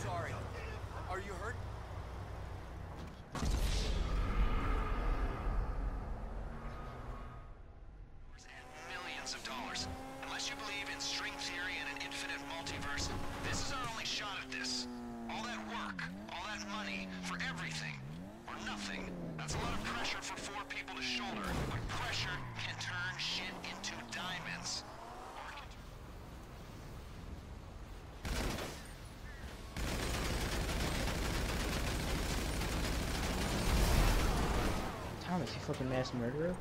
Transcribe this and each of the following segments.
sorry. Are you hurt? Millions of dollars. Unless you believe in string theory and an infinite multiverse, this is our only shot at this. All that work, all that money, for everything, or nothing. That's a lot of pressure for four people to shoulder, but pressure can turn shit into diamonds. Is he fucking mass murderer?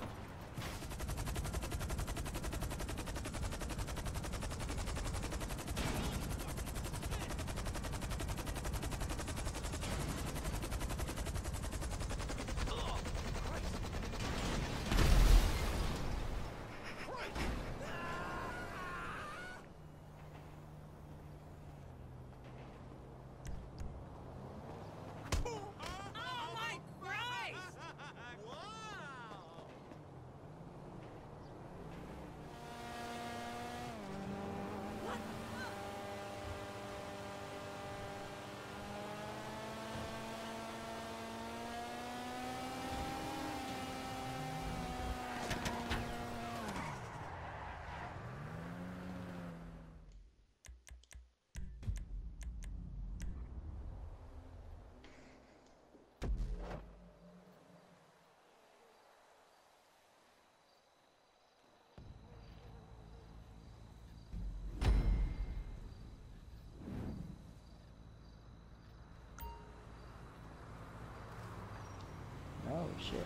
shit.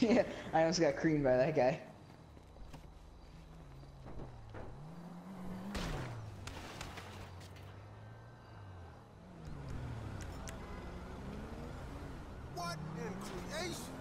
yeah, I almost got creamed by that guy. What in creation?